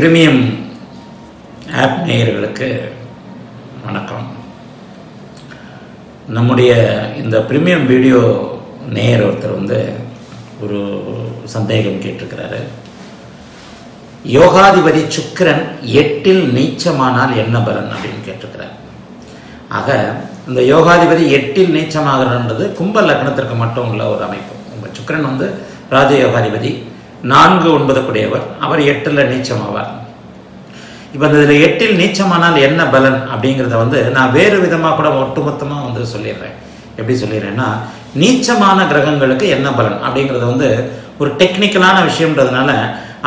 Premium app நேயர்களுக்கு வணக்கம். நம்முடைய இந்த பிரீமியம் வீடியோ நேயர் ஒருத்தர் வந்து ஒரு சந்தேகம் கேட்டிருக்கிறாரு. யோகாதிபதி சுக்கிரன் எட்டில் நீச்சமானால் என்ன பலன் அப்படின்னு கேட்டிருக்கிறார். ஆக இந்த யோகாதிபதி எட்டில் நீச்சமாகிறன்றது கும்ப லக்னத்திற்கு மட்டும் உள்ள ஒரு அமைப்பு. உங்கள் சுக்கிரன் வந்து ராஜயோகாதிபதி. நான்கு ஒன்பது கூடியவர் அவர் எட்டில் நீச்சமாவார். இப்போ இந்த இதில் எட்டில் நீச்சமானால் என்ன பலன் அப்படிங்கிறத வந்து நான் வேறு விதமாக கூட ஒட்டுமொத்தமாக வந்து சொல்லிடுறேன். எப்படி சொல்லிடுறேன்னா நீச்சமான கிரகங்களுக்கு என்ன பலன் அப்படிங்கிறது வந்து ஒரு டெக்னிக்கலான விஷயம்ன்றதுனால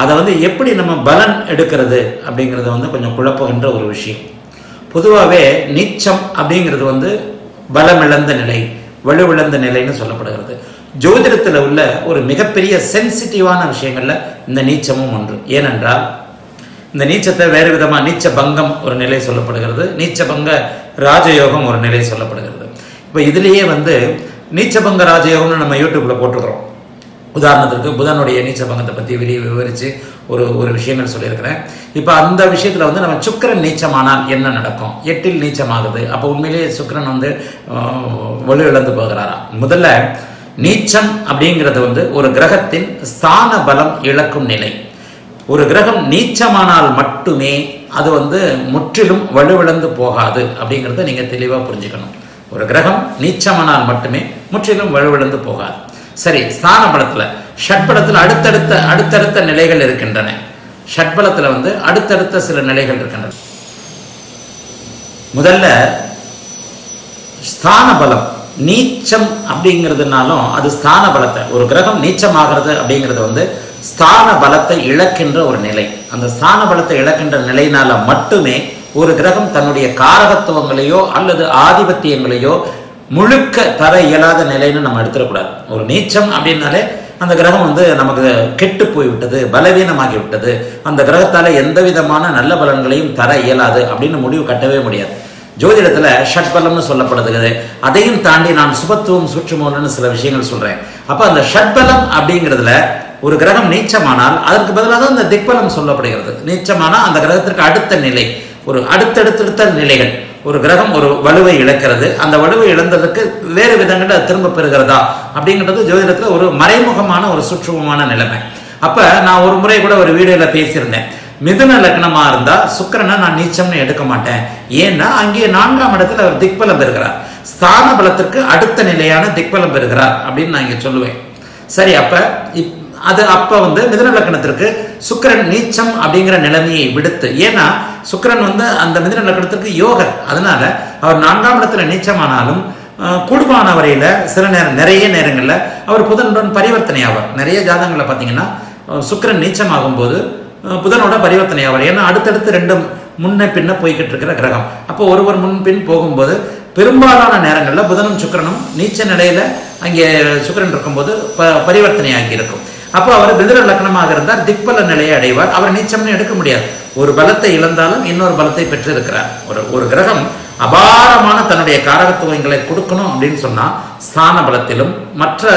அதை வந்து எப்படி நம்ம பலன் எடுக்கிறது அப்படிங்கிறது வந்து கொஞ்சம் குழப்பம்ன்ற ஒரு விஷயம். பொதுவாகவே நீச்சம் அப்படிங்கிறது வந்து பலமிழந்த நிலை வலுவிழந்த நிலைன்னு சொல்லப்படுகிறது. ஜோதிடத்தில் உள்ள ஒரு மிகப்பெரிய சென்சிட்டிவான விஷயங்களில் இந்த நீச்சமும் ஒன்று. ஏனென்றால் இந்த நீச்சத்தை வேறு விதமாக நீச்ச பங்கம் ஒரு நிலை சொல்லப்படுகிறது. நீச்ச பங்க ராஜயோகம் ஒரு நிலை சொல்லப்படுகிறது. இப்போ இதுலேயே வந்து நீச்சபங்க ராஜயோகம்னு நம்ம யூடியூப்பில் போட்டுக்கிறோம் உதாரணத்திற்கு புதனுடைய நீச்சபங்கத்தை பற்றி விரி விவரித்து ஒரு ஒரு விஷயங்கள் சொல்லியிருக்கிறேன். இப்போ அந்த விஷயத்தில் வந்து நம்ம சுக்கரன் நீச்சமானால் என்ன நடக்கும்? எட்டில் நீச்சமாகுது. அப்போ உண்மையிலேயே சுக்கரன் வந்து வலு இழந்து போகிறாரா முதல்ல நீச்சம் அப்படிங்கிறது வந்து ஒரு கிரகத்தின் ஸ்தான பலம் இழக்கும் நிலை. ஒரு கிரகம் நீச்சமானால் மட்டுமே அது வந்து முற்றிலும் வலுவிழந்து போகாது அப்படிங்கிறத நீங்கள் தெளிவாக புரிஞ்சுக்கணும். ஒரு கிரகம் நீச்சமானால் மட்டுமே முற்றிலும் வலுவிழந்து போகாது. சரி ஸ்தான பலத்தில் ஷட்பலத்தில் அடுத்தடுத்த அடுத்தடுத்த நிலைகள் இருக்கின்றன. ஷட்பலத்தில் வந்து அடுத்தடுத்த சில நிலைகள் இருக்கின்றன. முதல்ல ஸ்தான பலம் நீச்சம் அப்படிங்கிறதுனாலும் அது ஸ்தான பலத்தை. ஒரு கிரகம் நீச்சமாகிறது அப்படிங்கிறது வந்து ஸ்தான பலத்தை இழக்கின்ற ஒரு நிலை. அந்த ஸ்தான பலத்தை இழக்கின்ற நிலையினால மட்டுமே ஒரு கிரகம் தன்னுடைய காரகத்துவங்களையோ அல்லது ஆதிபத்தியங்களையோ முழுக்க தர இயலாத நிலைன்னு நம்ம எடுத்துடக்கூடாது. ஒரு நீச்சம் அப்படின்னாலே அந்த கிரகம் வந்து நமக்கு கெட்டு போய் விட்டது பலவீனமாகி விட்டது அந்த கிரகத்தால எந்த விதமான நல்ல பலன்களையும் தர இயலாது அப்படின்னு முடிவு கட்டவே முடியாது. ஜோதிடத்தில் ஷட்பலம்னு சொல்லப்படுகிறது. அதையும் தாண்டி நான் சுபத்துவம் சுற்றுமோன்னு சில விஷயங்கள் சொல்கிறேன் அப்போ அந்த ஷட்பலம் அப்படிங்கிறதுல ஒரு கிரகம் நீச்சமானால் அதற்கு பதிலாக தான் இந்த திக்பலம் சொல்லப்படுகிறது. நீச்சமானால் அந்த கிரகத்திற்கு அடுத்த நிலை. ஒரு அடுத்தடுத்தடுத்த நிலைகள். ஒரு கிரகம் ஒரு வலுவை இழக்கிறது. அந்த வலுவை இழந்ததுக்கு வேறு விதங்களில் அது திரும்ப பெறுகிறதா? அப்படிங்கிறது ஜோதிடத்தில் ஒரு மறைமுகமான ஒரு சுற்றுமமான நிலைமை. அப்போ நான் ஒரு முறை கூட ஒரு வீடியோவில் பேசியிருந்தேன். மிதுன லக்னமா இருந்தா சுக்கரனை நான் நீச்சம்னு எடுக்க மாட்டேன். ஏன்னா அங்கே நான்காம் இடத்துல அவர் திக்பலம் பெறுகிறார். ஸ்தான பலத்திற்கு அடுத்த நிலையான திக்பலம் பெறுகிறார் அப்படின்னு நான் இங்கே சொல்லுவேன். சரி அப்ப இப்- அது அப்ப வந்து மிதுன லக்னத்திற்கு சுக்கிரன் நீச்சம் அப்படிங்கிற நிலைமையை விடுத்து ஏன்னா சுக்கிரன் வந்து அந்த மிதுன லக்னத்திற்கு யோகர். அதனால அவர் நான்காம் இடத்துல நீச்சமானாலும் அஹ், கூடுமான வரையில சில நேரம் நிறைய நேரங்களில் அவர் புதனுடன் பரிவர்த்தனை ஆவார். நிறைய ஜாதகங்களை பார்த்தீங்கன்னா சுக்கரன் சுக்கிரன் நீச்சமாகும் போது புதனோட பரிவர்த்தனை ஆவார். ஏன்னா அடுத்தடுத்து ரெண்டும் முன்ன பின்ன போய்கிட்டு இருக்கிற கிரகம். அப்போ ஒருவர் முன்பின் போகும்போது பெரும்பாலான நேரங்களில் புதனும் சுக்கிரனும் நீச்ச நிலையில அங்கே சுக்கிரன் இருக்கும்போது ப பரிவர்த்தனையாகி இருக்கும் அப்போ அவர் பிதிர லக்னமாக இருந்தால் திக்பல நிலையை அடைவார். அவர் நீச்சம்னு எடுக்க முடியாது. ஒரு பலத்தை இழந்தாலும் இன்னொரு பலத்தை பெற்றிருக்கிறார். ஒரு ஒரு கிரகம் அபாரமான தன்னுடைய காரகத்துவங்களை கொடுக்கணும் அப்படின்னு சொன்னால் ஸ்தான பலத்திலும் மற்ற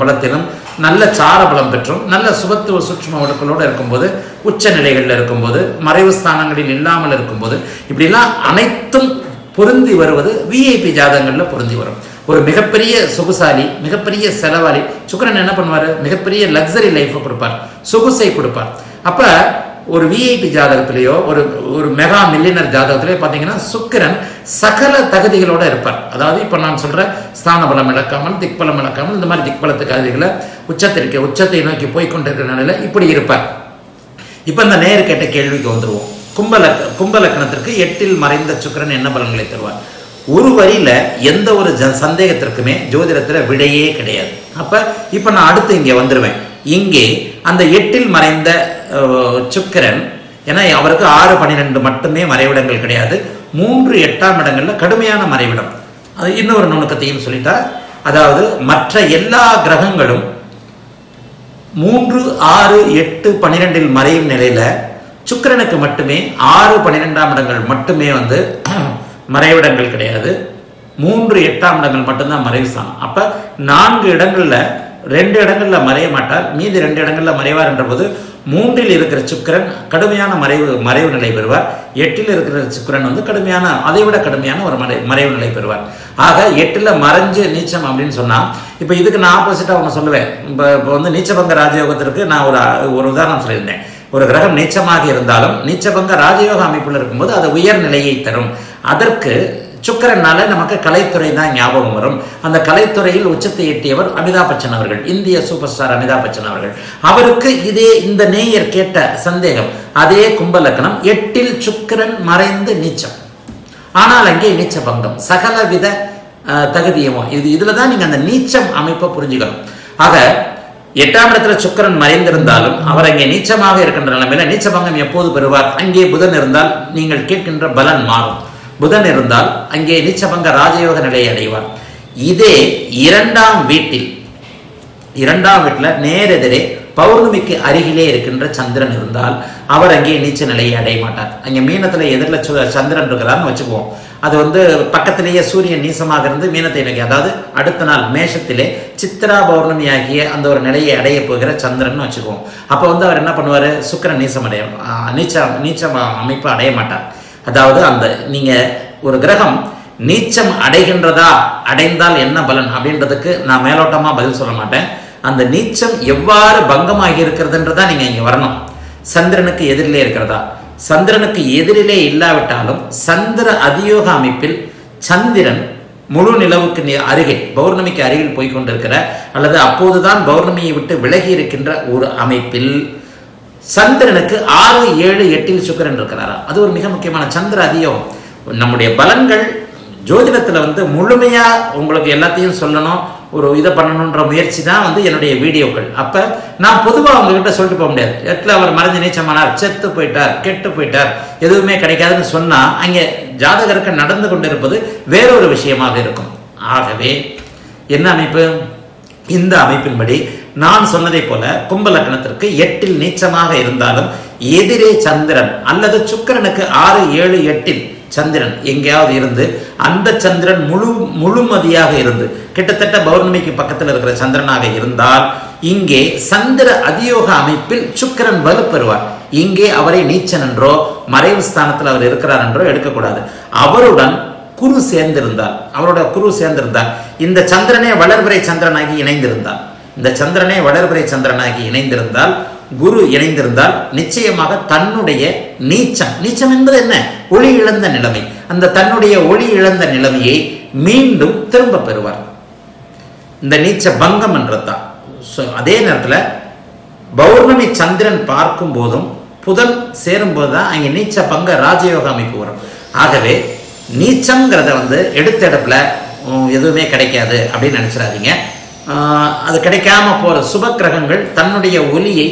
பலத்திலும் நல்ல சாரபலம் பெற்றும் நல்ல சுபத்துவ சூட்சம ஒழுக்களோடு இருக்கும்போது உச்ச நிலைகளில் இருக்கும்போது மறைவு ஸ்தானங்களில் இல்லாமல் இருக்கும்போது இப்படிலாம் அனைத்தும் பொருந்தி வருவது விஐபி ஜாதகங்களில் பொருந்தி வரும். ஒரு மிகப்பெரிய சொகுசாலி மிகப்பெரிய செலவாளி சுக்கரன் என்ன பண்ணுவார்? மிகப்பெரிய லக்ஸரி லைஃப்பை கொடுப்பார். சொகுசை கொடுப்பார். அப்போ ஒரு விஐபி ஜாதகத்திலேயோ ஒரு ஒரு மெகா மில்லியனர் ஜாதகத்திலேயோ பார்த்தீங்கன்னா சுக்கிரன் சகல தகுதிகளோட இருப்பார். அதாவது இப்போ நான் சொல்ற ஸ்தான பலம் இழக்காமல் திக்பலம் இழக்காமல் இந்த மாதிரி திக்பலத்துக்கு அதிகளை உச்சத்திற்கு உச்சத்தை நோக்கி போய் கொண்டிருக்கிற நிலையில் இப்படி இருப்பார். இப்போ இந்த நேர் கேட்ட கேள்விக்கு வந்துடுவோம் கும்பலக்க கும்பலக்கணத்திற்கு எட்டில் மறைந்த சுக்கிரன் என்ன பலன்களை தருவார்? ஒரு வரியில் எந்த ஒரு ஜ சந்தேகத்திற்குமே ஜோதிடத்தில் விடையே கிடையாது. அப்போ இப்போ நான் அடுத்து இங்கே வந்துடுவேன் இங்கே அந்த எட்டில் மறைந்த சுக்கிரன். ஏன்னா அவருக்கு ஆறு பன்னிரெண்டு மட்டுமே மறைவிடங்கள் கிடையாது. மூன்று எட்டாம் இடங்களில் கடுமையான மறைவிடம். அது இன்னொரு நுணுக்கத்தையும் சொல்லிட்டார். அதாவது மற்ற எல்லா கிரகங்களும் மூன்று ஆறு எட்டு பன்னிரெண்டில் மறையும் நிலையில் சுக்கிரனுக்கு மட்டுமே ஆறு பன்னிரெண்டாம் இடங்கள் மட்டுமே வந்து மறைவிடங்கள் கிடையாது. மூன்று எட்டாம் இடங்கள் மட்டும்தான் மறைவு ஸ்தானம். அப்போ நான்கு இடங்களில் ரெண்டு இடங்களில் மறைய மாட்டார். மீதி ரெண்டு இடங்களில் மறைவார் என்ற போது மூன்றில் இருக்கிற சுக்கிரன் கடுமையான மறைவு மறைவு நிலை பெறுவார். எட்டில் இருக்கிற சுக்கிரன் வந்து கடுமையான அதை விட கடுமையான ஒரு மறை மறைவு நிலை பெறுவார். ஆக எட்டில் மறைஞ்சு நீச்சம் அப்படின்னு சொன்னால் இப்போ இதுக்கு நான் ஆப்போசிட்டாக ஒன்று சொல்லுவேன். இப்போ இப்போ வந்து நீச்சபங்க ராஜயோகத்திற்கு நான் ஒரு ஒரு உதாரணம் சொல்லியிருந்தேன். ஒரு கிரகம் நீச்சமாக இருந்தாலும் நீச்சபங்க ராஜயோக அமைப்பில் இருக்கும்போது அது உயர் நிலையை தரும். அதற்கு சுக்கரனால நமக்கு கலைத்துறை தான் ஞாபகம் வரும். அந்த கலைத்துறையில் உச்சத்தை எட்டியவர் அமிதாப் பச்சன் அவர்கள் இந்திய சூப்பர் ஸ்டார் அமிதாப் பச்சன் அவர்கள். அவருக்கு இதே இந்த நேயர் கேட்ட சந்தேகம் அதே கும்பலக்கணம் எட்டில் சுக்கிரன் மறைந்து நீச்சம். ஆனால் அங்கே நீச்ச பங்கம் சகலவித தகுதியுமோ. இது இதுல தான் நீங்க அந்த நீச்சம் அமைப்பை புரிஞ்சுக்கணும். ஆக எட்டாம் இடத்துல சுக்கிரன் மறைந்திருந்தாலும் அவர் அங்கே நீச்சமாக இருக்கின்ற நிலைமையில நீச்ச பங்கம் எப்போது பெறுவார்? அங்கே புதன் இருந்தால் நீங்கள் கேட்கின்ற பலன் மாறும். புதன் இருந்தால் அங்கே நீச்சபங்க ராஜயோக நிலையை அடைவார். இதே இரண்டாம் வீட்டில் இரண்டாம் வீட்டில் நேரெதிரே பௌர்ணமிக்கு அருகிலே இருக்கின்ற சந்திரன் இருந்தால் அவர் அங்கே நீச்ச நிலையை அடைய மாட்டார். அங்கே மீனத்துல எதிரில் சு- சந்திரன் இருக்கிறார்னு வச்சுக்குவோம். அது வந்து பக்கத்திலேயே சூரியன் நீசமாக இருந்து மீனத்தை நோக்கி அதாவது அடுத்த நாள் மேஷத்திலே சித்ரா பௌர்ணமி ஆகிய அந்த ஒரு நிலையை அடைய போகிற சந்திரன் வச்சுக்குவோம். அப்போ வந்து அவர் என்ன பண்ணுவார்? சுக்கரன் நீசம் அடைய நீச்ச நீச்ச அமைப்பு அடைய மாட்டார். அதாவது அந்த நீங்க ஒரு கிரகம் நீச்சம் அடைகின்றதா அடைந்தால் என்ன பலன்? அப்படின்றதுக்கு நான் மேலோட்டமா பதில் சொல்ல மாட்டேன். அந்த நீச்சம் எவ்வாறு பங்கமாகி இருக்கிறதுன்றதா நீங்க இங்க வரணும். சந்திரனுக்கு எதிரிலே இருக்கிறதா? சந்திரனுக்கு எதிரிலே இல்லாவிட்டாலும் சந்திர அதியோக அமைப்பில் சந்திரன் முழு நிலவுக்கு அருகே பௌர்ணமிக்கு அருகில் போய்கொண்டிருக்கிற அல்லது அப்போதுதான் பௌர்ணமியை விட்டு விலகி இருக்கின்ற ஒரு அமைப்பில் சந்திரனுக்கு ஆறு ஏழு எட்டில் சுக்கிரன் இருக்கிறாரா? அது ஒரு மிக முக்கியமான சந்திர அதிகம் நம்முடைய பலன்கள் ஜோதிடத்தில் வந்து முழுமையாக உங்களுக்கு எல்லாத்தையும் சொல்லணும் ஒரு இதை பண்ணணுன்ற முயற்சி தான் வந்து என்னுடைய வீடியோக்கள். அப்போ நான் பொதுவாக அவங்ககிட்ட சொல்லிட்டு போக முடியாது. எட்டில் அவர் மறைஞ்சு நீச்சமானார் செத்து போயிட்டார் கெட்டு போயிட்டார் எதுவுமே கிடைக்காதுன்னு சொன்னால் அங்கே ஜாதகருக்கு நடந்து கொண்டிருப்பது வேறொரு விஷயமாக இருக்கும். ஆகவே என்ன அமைப்பு? இந்த அமைப்பின்படி நான் சொன்னதை போல கும்ப லக்னத்திற்கு எட்டில் நீச்சமாக இருந்தாலும் எதிரே சந்திரன் அல்லது சுக்கிரனுக்கு ஆறு ஏழு எட்டில் சந்திரன் எங்கேயாவது இருந்து அந்த சந்திரன் முழு முழுமதியாக இருந்து கிட்டத்தட்ட பௌர்ணமிக்கு பக்கத்தில் இருக்கிற சந்திரனாக இருந்தால் இங்கே சந்திர அதியோக அமைப்பில் சுக்கிரன் வலுப்பெறுவார். இங்கே அவரை நீச்சன் என்றோ மறைவு ஸ்தானத்தில் அவர் இருக்கிறார் என்றோ எடுக்கக்கூடாது. அவருடன் குரு சேர்ந்திருந்தார். அவரோட குரு சேர்ந்திருந்தார். இந்த சந்திரனே வளர்வரை சந்திரனாகி இணைந்திருந்தார். இந்த சந்திரனே வளர்பிறை சந்திரனாகி இணைந்திருந்தால் குரு இணைந்திருந்தால் நிச்சயமாக தன்னுடைய நீச்சம் நீச்சம் என்பது என்ன? ஒளி இழந்த நிலைமை. அந்த தன்னுடைய ஒளி இழந்த நிலைமையை மீண்டும் திரும்ப பெறுவார். இந்த நீச்ச பங்கம் என்றதுதான். அதே நேரத்தில் பௌர்ணமி சந்திரன் பார்க்கும் போதும் புதன் சேரும்போது தான் அங்கே நீச்ச பங்க ராஜயோக அமைப்பு வரும். ஆகவே நீச்சங்கிறத வந்து எடுத்த இடத்துல எதுவுமே கிடைக்காது அப்படின்னு நினைச்சிடாதீங்க. அது கிடைக்காம போகிற சுப கிரகங்கள் தன்னுடைய ஒலியை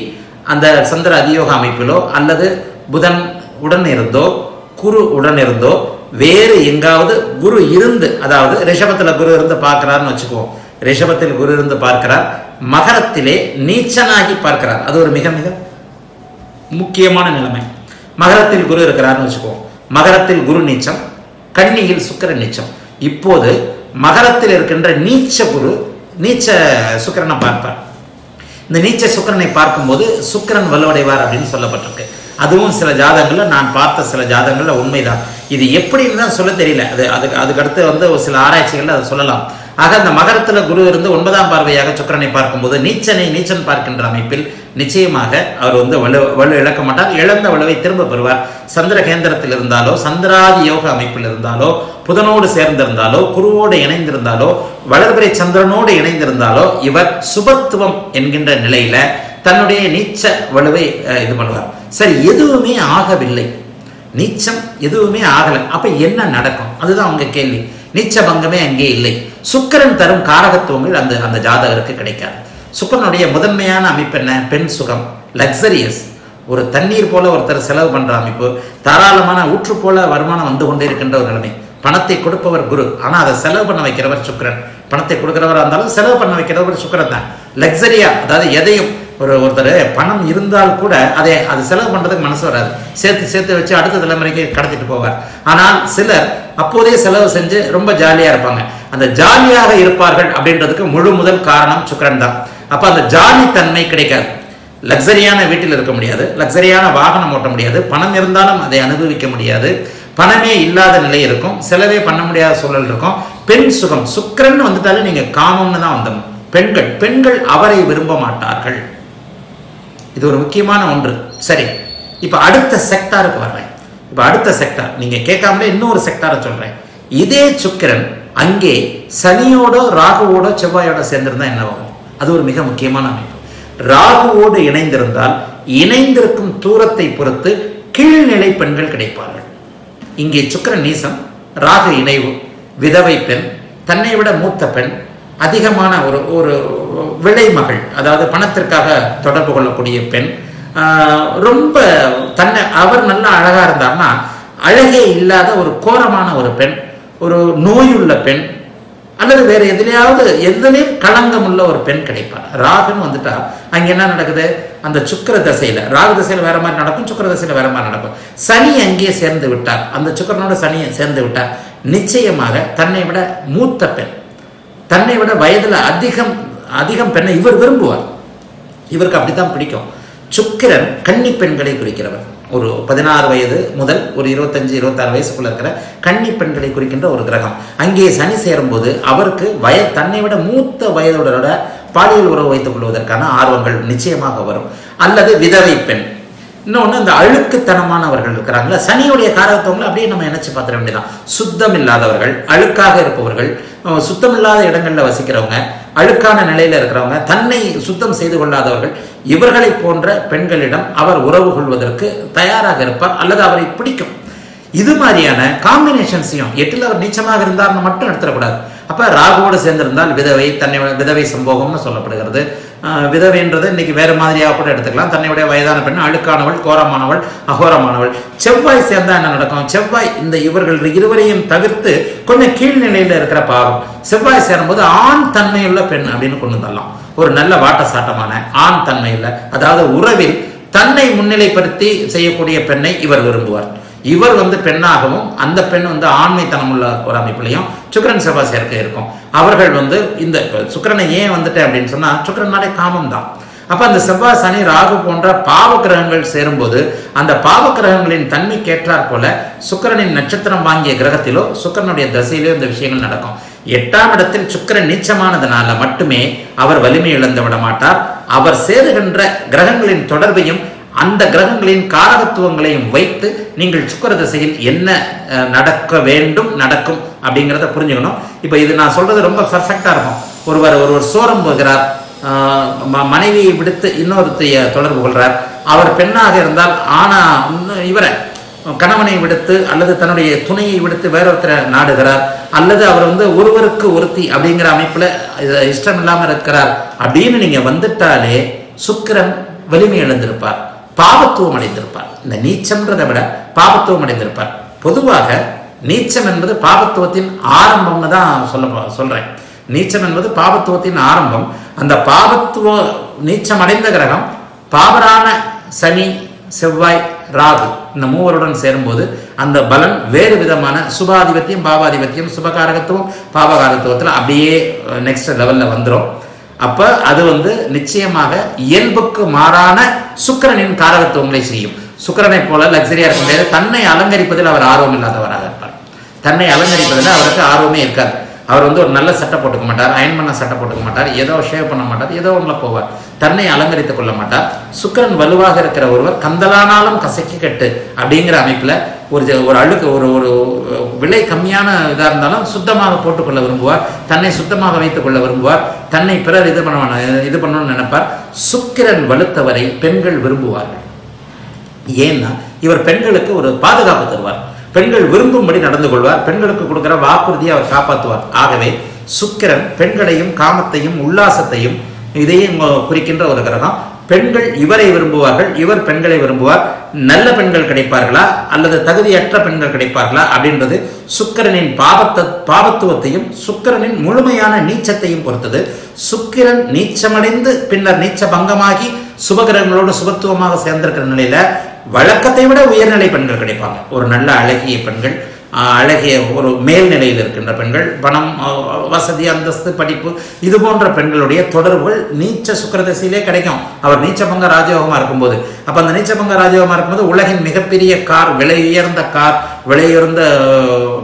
அந்த சந்திர அதியோக அமைப்பிலோ அல்லது புதன் உடன் இருந்தோ குரு உடன் இருந்தோ வேறு எங்காவது குரு இருந்து அதாவது ரிஷபத்தில் குரு இருந்து பார்க்கிறார்னு வச்சுக்குவோம் ரிஷபத்தில் குரு இருந்து பார்க்கிறார். மகரத்திலே நீச்சனாகி பார்க்கிறார். அது ஒரு மிக மிக முக்கியமான நிலைமை. மகரத்தில் குரு இருக்கிறார்னு வச்சுக்குவோம் மகரத்தில் குரு நீச்சம் கன்னியில் சுக்கர நீச்சம். இப்போது மகரத்தில் இருக்கின்ற நீச்ச குரு நீச்ச சுக்கிரனை பார்ப்பார். இந்த நீச்ச சுக்கிரனை பார்க்கும்போது சுக்கிரன் வலுவடைவார் அப்படின்னு சொல்லப்பட்டிருக்கு. அதுவும் சில ஜாதகங்களில் நான் பார்த்த சில ஜாதகங்களில் உண்மைதான். இது எப்படின்னு தான் சொல்ல தெரியல. அது அதுக்கு அதுக்கு அடுத்து வந்து ஒரு சில ஆராய்ச்சிகளில் அதை சொல்லலாம். ஆக அந்த மகரத்தில் குரு இருந்து ஒன்பதாம் பார்வையாக சுக்கிரனை பார்க்கும்போது நீச்சனை நீச்சன் பார்க்கின்ற அமைப்பில் நிச்சயமாக அவர் வந்து வலு வலு இழக்க மாட்டார். இழந்த வலுவை திரும்ப பெறுவார். சந்திர கேந்திரத்தில் இருந்தாலோ சந்திராதி யோக அமைப்பில் இருந்தாலோ புதனோடு சேர்ந்திருந்தாலோ குருவோடு இணைந்திருந்தாலோ வளர்பிறை சந்திரனோடு இணைந்திருந்தாலோ இவர் சுபத்துவம் என்கின்ற நிலையில தன்னுடைய நீச்ச வலுவை இது பண்ணுவார். சரி எதுவுமே ஆகவில்லை. நீச்சம் எதுவுமே ஆகலை. அப்ப என்ன நடக்கும்? அதுதான் அவங்க கேள்வி. நீச்ச பங்கமே அங்கே இல்லை. சுக்கரன் தரும் காரகத்துவங்கள் அந்த அந்த ஜாதகருக்கு கிடைக்காது. சுக்கரனுடைய முதன்மையான அமைப்பு என்ன? பெண் சுகம். லக்ஸரியஸ் ஒரு தண்ணீர் போல ஒருத்தர் செலவு பண்ற அமைப்பு தாராளமான ஊற்று போல வருமானம் வந்து கொண்டே இருக்கின்ற ஒரு நிலைமை. பணத்தை கொடுப்பவர் குரு. ஆனா அதை செலவு பண்ண வைக்கிறவர் சுக்கரன். பணத்தை கொடுக்குறவராக இருந்தாலும் செலவு பண்ண வைக்கிறவர் சுக்கரன் தான். லக்ஸரியா அதாவது எதையும் ஒரு ஒருத்தர் பணம் இருந்தால் கூட அதை அது செலவு பண்றதுக்கு மனசு வராது. சேர்த்து சேர்த்து வச்சு அடுத்த தலைமுறைக்கு கடத்திட்டு போவார். ஆனால் சிலர் அப்போதே செலவு செஞ்சு ரொம்ப ஜாலியா இருப்பாங்க. அந்த ஜாலியாக இருப்பார்கள் அப்படின்றதுக்கு முழு முதல் காரணம் சுக்கரன் தான். அப்ப அந்த ஜாலி தன்மை கிடைக்காது. லக்ஸரியான வீட்டில் இருக்க முடியாது. லக்ஸரியான வாகனம் ஓட்ட முடியாது. பணம் இருந்தாலும் அதை அனுபவிக்க முடியாது. பணமே இல்லாத நிலை இருக்கும். செலவே பண்ண முடியாத சூழல் இருக்கும். பெண் சுகம் சுக்கரன் வந்துட்டாலே நீங்க காமம்னு தான் வந்தோம் பெண்கள் பெண்கள் அவரை விரும்ப மாட்டார்கள். இது ஒரு முக்கியமான ஒன்று. சரி இப்போ அடுத்த செக்டாருக்கு வர்றேன். இப்போ அடுத்த செக்டார் நீங்க கேட்காமலே இன்னொரு செக்டாரை சொல்றேன். இதே சுக்கிரன் அங்கே சனியோட ராகுவோட செவ்வாயோட சேர்ந்திருந்தா என்ன ஆகும்? அது ஒரு மிக முக்கியமான அமைப்பு. ராகுவோடு இணைந்திருந்தால் இணைந்திருக்கும் தூரத்தை பொறுத்து கீழ்நிலை பெண்கள் கிடைப்பார்கள். இங்கே சுக்கிரன் நீசம் ராகு இணைவு விதவை பெண் தன்னை விட மூத்த பெண் அதிகமான ஒரு ஒரு விளைமகள் அதாவது பணத்திற்காக தொடர்பு கொள்ளக்கூடிய பெண். ரொம்ப தன்னை அவர் நல்லா அழகா இருந்தார்னா அழகே இல்லாத ஒரு கோரமான ஒரு பெண் ஒரு நோயுள்ள பெண் அல்லது வேற எதுலையாவது எதுலையும் களங்கம் உள்ள ஒரு பெண் கிடைப்பார் ராகுன்னு வந்துட்டா அங்க என்ன நடக்குது? அந்த சுக்கிர தசையில. ராகு தசையில வேற மாதிரி நடக்கும் சுக்கர தசையில வேற மாதிரி நடக்கும். சனி அங்கேயே சேர்ந்து விட்டார். அந்த சுக்கிரனோட சனியை சேர்ந்து விட்டார். நிச்சயமாக தன்னை விட மூத்த பெண் தன்னை விட வயதுல அதிகம் அதிகம் பெண்ணை இவர் விரும்புவார். இவருக்கு அப்படித்தான் பிடிக்கும். சுக்கிரன் கன்னி பெண்களை குறிக்கிறவர். ஒரு பதினாறு வயது முதல் ஒரு இருபத்தஞ்சு இருபத்தாறு வயசுக்குள்ள இருக்கிற கன்னி பெண்களை குறிக்கின்ற ஒரு கிரகம். அங்கே சனி சேரும்போது அவருக்கு வய தன்னை விட மூத்த வயதுடரோட பாலியல் உறவு வைத்துக் கொள்வதற்கான ஆர்வங்கள் நிச்சயமாக வரும். அல்லது விதவை பெண். இன்னொன்று இந்த அழுக்குத்தனமானவர்கள் இருக்கிறாங்களா சனியுடைய காரகத்தவங்களை அப்படியே நம்ம நினைச்சு பார்த்துட வேண்டியதான் சுத்தம் இல்லாதவர்கள் அழுக்காக இருப்பவர்கள் சுத்தமில்லாத சுத்தம் இல்லாத வசிக்கிறவங்க அழுக்கான நிலையில இருக்கிறவங்க தன்னை சுத்தம் செய்து கொள்ளாதவர்கள் இவர்களை போன்ற பெண்களிடம் அவர் உறவு கொள்வதற்கு தயாராக இருப்பார் அல்லது அவரை பிடிக்கும். இது மாதிரியான காம்பினேஷன்ஸையும் எட்டில் அவர் நீச்சமாக இருந்தார்னு மட்டும் எடுத்துடக்கூடாது. அப்போ ராகுவோடு சேர்ந்திருந்தால் விதவை தன்னை விதவை சம்போகம்னு சொல்லப்படுகிறது. விதவைன்றது இன்னைக்கு வேற மாதிரியாக கூட எடுத்துக்கலாம். தன்னையுடைய வயதான பெண் அழுக்கானவள் கோரமானவள் அகோரமானவள். செவ்வாய் சேர்ந்தா என்ன நடக்கும்? செவ்வாய் இந்த இவர்கள் இருவரையும் தவிர்த்து கொஞ்சம் கீழ்நிலையில் இருக்கிற பாவம். செவ்வாய் சேரும்போது ஆண் தன்மையுள்ள பெண் அப்படின்னு கொண்டு வந்துடலாம் ஒரு நல்ல வாட்ட சாட்டமான ஆண் தன்மையுள்ள அதாவது உறவில் தன்னை முன்னிலைப்படுத்தி செய்யக்கூடிய பெண்ணை இவர் விரும்புவார். இவர் வந்து பெண்ணாகவும் அந்த பெண் வந்து ஆண்மைத்தனம் உள்ள ஒரு அமைப்புலையும் சுக்கிரன் செவ்வாய் சேர்க்கை இருக்கும். அவர்கள் வந்து இந்த சுக்கரனை சுக்கிரனை ஏன் வந்துட்டேன் அப்படின்னு சொன்னா சுக்கரனாலே காமம் தான் அப்ப அந்த செவ்வாய் சனி ராகு போன்ற பாவ கிரகங்கள் சேரும்போது அந்த பாவ கிரகங்களின் தன்மைக்கேற்றாற் போல சுக்கிரனின் நட்சத்திரம் வாங்கிய கிரகத்திலோ சுக்கிரனுடைய தசையிலோ இந்த விஷயங்கள் நடக்கும். எட்டாம் இடத்தில் சுக்கிரன் நீச்சமானதுனால மட்டுமே அவர் வலிமை இழந்து விட மாட்டார். அவர் சேருகின்ற கிரகங்களின் தொடர்பையும் அந்த கிரகங்களின் காரகத்துவங்களையும் வைத்து நீங்கள் சுக்கர திசையில் என்ன நடக்க வேண்டும் நடக்கும் அப்படிங்கிறத புரிஞ்சுக்கணும். இப்போ இது நான் சொல்றது ரொம்ப பர்ஃபெக்டாக இருக்கும். ஒருவர் ஒருவர் சோரம் போகிறார் ம- மனைவியை விடுத்து இன்னொருத்தைய தொடர்பு கொள்கிறார் அவர் பெண்ணாக இருந்தால் ஆனா இன்னும் இவரை கணவனை விடுத்து அல்லது தன்னுடைய துணையை விடுத்து வேறொருத்தரை நாடுகிறார். அல்லது அவர் வந்து ஒருவருக்கு ஒருத்தி அப்படிங்கிற அமைப்புல இது இஷ்டம் இல்லாமல் இருக்கிறார் அப்படின்னு நீங்க வந்துட்டாலே சுக்கிரன் வலிமை இழந்திருப்பார். பாவத்துவம் அடைந்திருப்பார். இந்த நீச்சம்ன்றதை விட பாவத்துவம் அடைந்திருப்பார். பொதுவாக நீச்சம் என்பது பாவத்துவத்தின் ஆரம்பம்னு தான் சொல்ல சொல்றேன். நீச்சம் என்பது பாவத்துவத்தின் ஆரம்பம். அந்த பாவத்துவ நீச்சம் அடைந்த கிரகம் பாவரான சனி செவ்வாய் ராகு இந்த மூவருடன் சேரும்போது அந்த பலன் வேறு விதமான சுபாதிபத்தியம் பாவாதிபத்தியம் சுபகாரகத்துவம் பாவகாரத்துவத்தில் அப்படியே நெக்ஸ்ட் லெவலில் வந்துடும் அப்ப அது வந்து நிச்சயமாக இயல்புக்கு மாறான சுக்கிரனின் காரகத்துவங்களை செய்யும். சுக்கரனை போல லக்ஸரியா இருக்க முடியாது. தன்னை அலங்கரிப்பதில் அவர் ஆர்வம் இல்லாதவராக இருப்பார். தன்னை அலங்கரிப்பதில் அவருக்கு ஆர்வமே இருக்காது. அவர் வந்து ஒரு நல்ல சட்டை போட்டுக்க மாட்டார் அயன் பண்ண சட்டை போட்டுக்க மாட்டார் ஏதோ ஷேவ் பண்ண மாட்டார் ஏதோ ஒன்றில் போவார். தன்னை அலங்கரித்துக் கொள்ள மாட்டார். சுக்கரன் வலுவாக இருக்கிற ஒருவர் கந்தலானாலும் கசக்கி கட்டு அப்படிங்கிற அமைப்பில் ஒரு ஒரு அழுக்கு ஒரு ஒரு விலை கம்மியான இதாக இருந்தாலும் சுத்தமாக போட்டுக்கொள்ள விரும்புவார். தன்னை சுத்தமாக வைத்துக் கொள்ள விரும்புவார். தன்னை பிறர் இது பண்ண இது பண்ணணும்னு நினைப்பார். சுக்கிரன் வலுத்தவரை பெண்கள் விரும்புவார்கள். ஏன்னா இவர் பெண்களுக்கு ஒரு பாதுகாப்பு தருவார். பெண்கள் விரும்பும்படி நடந்து கொள்வார். பெண்களுக்கு கொடுக்குற வாக்குறுதியை அவர் காப்பாற்றுவார். ஆகவே சுக்கிரன் பெண்களையும் காமத்தையும் உல்லாசத்தையும் இதையும் குறிக்கின்ற ஒரு கிரகம். பெண்கள் இவரை விரும்புவார்கள் இவர் பெண்களை விரும்புவார். நல்ல பெண்கள் கிடைப்பார்களா? அல்லது தகுதியற்ற பெண்கள் கிடைப்பார்களா? அப்படின்றது சுக்கிரனின் பாவத்த பாவத்துவத்தையும் சுக்கிரனின் முழுமையான நீச்சத்தையும் பொறுத்தது. சுக்கிரன் நீச்சமடைந்து பின்னர் நீச்ச பங்கமாகி சுபகிரகங்களோடு சுபத்துவமாக சேர்ந்திருக்கிற நிலையில வழக்கத்தை விட உயர்நிலை பெண்கள் கிடைப்பாங்க. ஒரு நல்ல அழகிய பெண்கள் அழகிய ஒரு மேல்நிலையில் இருக்கின்ற பெண்கள் பணம் வசதி அந்தஸ்து படிப்பு இது போன்ற பெண்களுடைய தொடர்புகள் நீச்ச சுக்கிரதசையிலே கிடைக்கும். அவர் நீச்சபங்க ராஜயோகமாக இருக்கும்போது. அப்போ அந்த நீச்சபங்க ராஜயோகமாக இருக்கும்போது உலகின் மிகப்பெரிய கார் விலை உயர்ந்த கார் விலையுயர்ந்த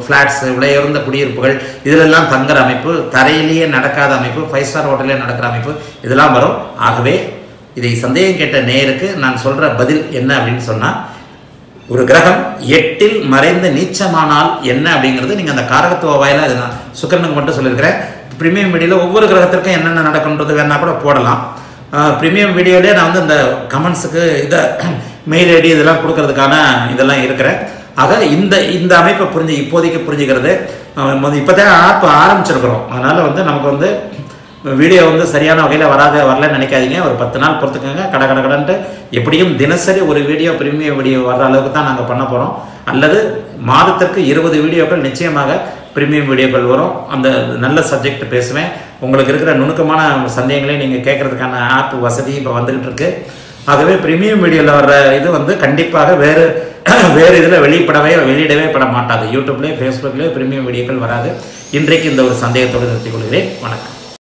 ஃப்ளாட்ஸ் விலையுயர்ந்த குடியிருப்புகள் இதிலெல்லாம் தங்குற அமைப்பு தரையிலேயே நடக்காத அமைப்பு ஃபைவ் ஸ்டார் ஹோட்டலே நடக்கிற அமைப்பு இதெல்லாம் வரும். ஆகவே இதை சந்தேகம் கேட்ட நேயருக்கு நான் சொல்கிற பதில் என்ன அப்படின்னு சொன்னால் ஒரு கிரகம் எட்டில் மறைந்து நீச்சமானால் என்ன அப்படிங்கிறது நீங்கள் அந்த காரகத்துவ வாயில அது நான் சுக்கிரனுக்கு மட்டும் சொல்லியிருக்கிறேன். ப்ரீமியம் வீடியோவில் ஒவ்வொரு கிரகத்திற்கும் என்னென்ன நடக்குன்றது வேணா கூட போடலாம். ப்ரீமியம் வீடியோலேயே நான் வந்து இந்த கமெண்ட்ஸுக்கு இதை மெயில் ஐடி இதெல்லாம் கொடுக்கறதுக்கான இதெல்லாம் இருக்கிறேன். ஆக இந்த இந்த அமைப்பை புரிஞ்சு இப்போதைக்கு புரிஞ்சுக்கிறது இப்போ தான் ஆப் ஆரம்பிச்சிருக்கிறோம். அதனால் வந்து நமக்கு வந்து வீடியோ வந்து சரியான வகையில் வராத வரலன்னு நினைக்காதீங்க. ஒரு பத்து நாள் பொறுத்துக்கோங்க. கடை கடை கடன்ட்டு எப்படியும் தினசரி ஒரு வீடியோ பிரீமியம் வீடியோ வர்ற அளவுக்கு தான் நாங்கள் பண்ண போகிறோம் அல்லது மாதத்திற்கு இருபது வீடியோக்கள் நிச்சயமாக பிரீமியம் வீடியோக்கள் வரும். அந்த நல்ல சப்ஜெக்ட் பேசுவேன். உங்களுக்கு இருக்கிற நுணுக்கமான சந்தேகங்களையும் நீங்கள் கேட்குறதுக்கான ஆப் வசதி இப்போ வந்துகிட்டு இருக்கு. ஆகவே பிரீமியம் வீடியோவில் வர்ற இது வந்து கண்டிப்பாக வேறு வேறு இதில் வெளிப்படவே வெளியிடவே பட மாட்டாது. யூடியூப்லேயே ஃபேஸ்புக்லேயே பிரீமியம் வீடியோக்கள் வராது. இன்றைக்கு இந்த ஒரு சந்தேகத்தோடு நிறுத்திக் கொள்கிறேன். வணக்கம்.